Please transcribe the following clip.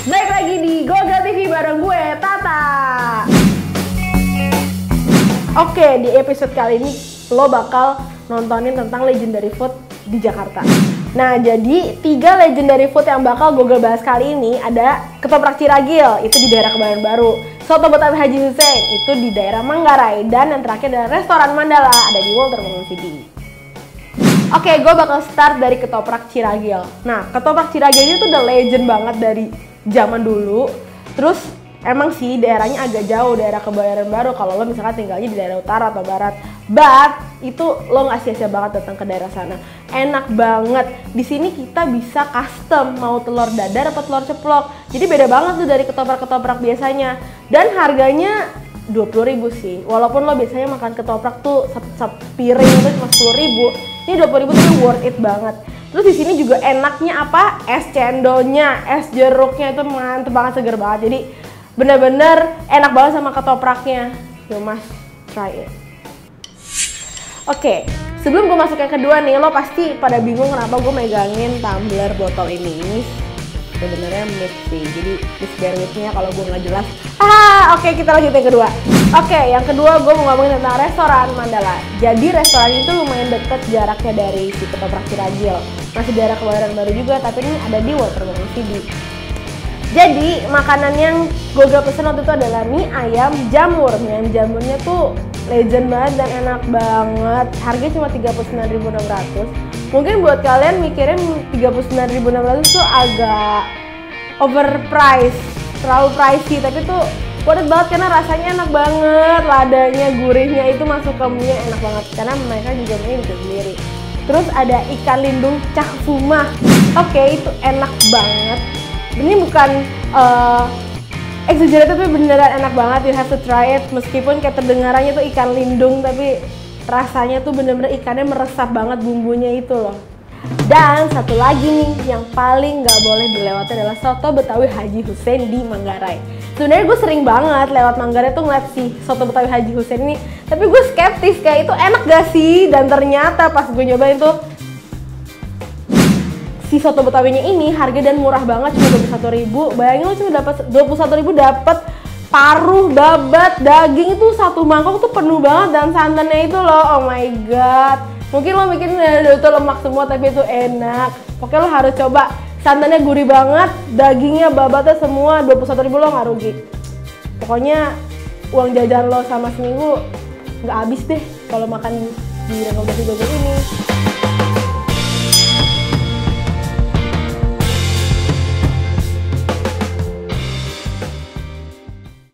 Baik lagi di Google TV bareng gue, Tata. Oke, di episode kali ini lo bakal nontonin tentang legendary food di Jakarta. Nah, jadi tiga legendary food yang bakal Google bahas kali ini ada ketoprak Ciragil, itu di daerah Kebayoran Baru. Soto Betawi Haji Hussein, itu di daerah Manggarai. Dan yang terakhir adalah restoran Mandala, ada di Walter Moon City. Oke, gue bakal start dari ketoprak Ciragil. Nah, ketoprak Ciragil itu udah legend banget dari zaman dulu. Terus emang sih daerahnya agak jauh daerah Kebayoran Baru kalau lo misalkan tinggalnya di daerah utara atau barat. But itu lo nggak sia-sia banget datang ke daerah sana. Enak banget. Di sini kita bisa custom mau telur dadar atau telur ceplok. Jadi beda banget tuh dari ketoprak-ketoprak biasanya. Dan harganya 20.000 sih. Walaupun lo biasanya makan ketoprak tuh satu, satu piring itu cuma 10.000 ini 20 ribu tuh worth it banget terus di sini juga enaknya apa? Es cendolnya es jeruknya itu mantep banget seger banget. Jadi bener-bener enak banget sama ketopraknya. You must try it. Oke sebelum gue masuk yang kedua nih lo pasti pada bingung kenapa gue megangin tumbler botol ini. Ini sebenarnya mix sih. Jadi please ya kalau gue nggak jelas. Ah oke okay, kita lanjut yang kedua. Oke okay, yang kedua gue mau ngomongin tentang restoran Mandala. Jadi restoran itu lumayan deket jaraknya dari si ketoprak Ciragil masih daerah Kebayoran Baru juga tapi ini ada di Watermelon City jadi makanan yang gue pesen waktu itu adalah mie ayam jamur. Mie ayam jamurnya tuh legend banget dan enak banget. Harganya cuma 39.600 mungkin buat kalian mikirin 39.600 tuh agak overpriced terlalu pricey tapi tuh worth banget karena rasanya enak banget ladanya gurihnya itu masuk ke mie enak banget. Karena mereka juga mie bikin sendiri terus ada ikan lindung cak fumah oke okay, itu enak banget. Ini bukan uh, exaggerated tapi beneran enak banget. You have to try it. Meskipun kayak terdengarannya tuh ikan lindung tapi rasanya tuh bener-bener ikannya meresap banget bumbunya itu loh dan satu lagi nih yang paling nggak boleh dilewati adalah soto Betawi Haji Hussein di Manggarai. Sebenarnya gue sering banget lewat Manggarai tuh ngeliat si soto Betawi Haji Hussein ini, tapi gue skeptis kayak itu enak gak sih? Dan ternyata pas gue nyobain tuh si soto Betawinya ini harga dan murah banget cuma dua satu ribu. Bayangin lo cuma dapat dua puluh satu ribu dapat paruh, babat, daging itu satu mangkok tuh penuh banget dan santannya itu loh, oh my god. Mungkin lo mikir itu lemak semua tapi itu enak. Oke lo harus coba. Santannya gurih banget, dagingnya babatnya semua 21 ribu lo nggak rugi. Pokoknya uang jajan lo sama seminggu nggak habis deh kalau makan di rekomendasi Google ini.